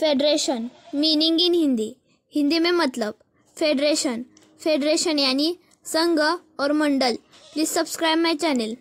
Federation, meaning in Hindi. Hindi में मतलब federation. Federation यानी संघ और मंडल. Please subscribe my channel